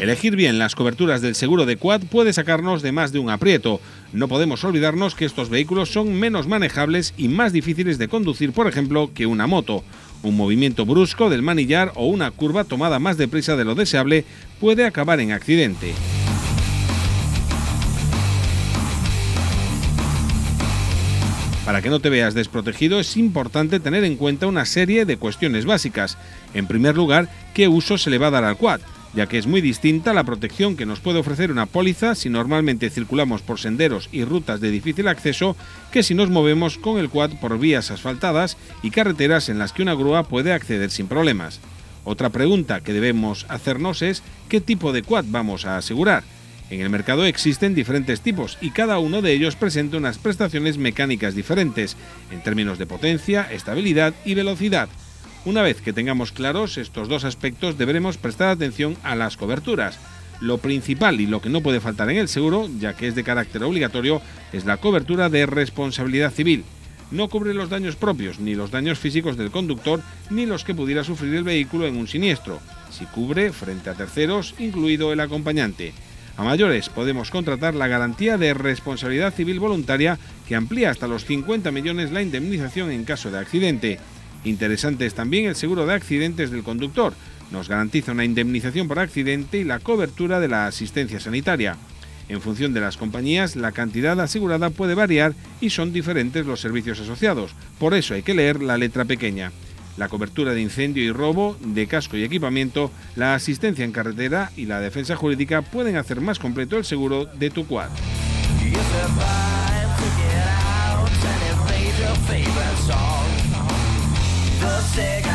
Elegir bien las coberturas del seguro de Quad puede sacarnos de más de un aprieto. No podemos olvidarnos que estos vehículos son menos manejables y más difíciles de conducir, por ejemplo, que una moto. Un movimiento brusco del manillar o una curva tomada más deprisa de lo deseable puede acabar en accidente. Para que no te veas desprotegido es importante tener en cuenta una serie de cuestiones básicas. En primer lugar, qué uso se le va a dar al quad, ya que es muy distinta la protección que nos puede ofrecer una póliza si normalmente circulamos por senderos y rutas de difícil acceso que si nos movemos con el quad por vías asfaltadas y carreteras en las que una grúa puede acceder sin problemas. Otra pregunta que debemos hacernos es qué tipo de quad vamos a asegurar. En el mercado existen diferentes tipos y cada uno de ellos presenta unas prestaciones mecánicas diferentes en términos de potencia, estabilidad y velocidad. Una vez que tengamos claros estos dos aspectos deberemos prestar atención a las coberturas. Lo principal y lo que no puede faltar en el seguro, ya que es de carácter obligatorio, es la cobertura de responsabilidad civil. No cubre los daños propios, ni los daños físicos del conductor, ni los que pudiera sufrir el vehículo en un siniestro. Si cubre frente a terceros, incluido el acompañante. A mayores podemos contratar la garantía de responsabilidad civil voluntaria que amplía hasta los 50 millones la indemnización en caso de accidente. Interesante es también el seguro de accidentes del conductor. Nos garantiza una indemnización por accidente y la cobertura de la asistencia sanitaria. En función de las compañías, la cantidad asegurada puede variar y son diferentes los servicios asociados. Por eso hay que leer la letra pequeña la cobertura de incendio y robo, de casco y equipamiento, la asistencia en carretera y la defensa jurídica pueden hacer más completo el seguro de tu. sick.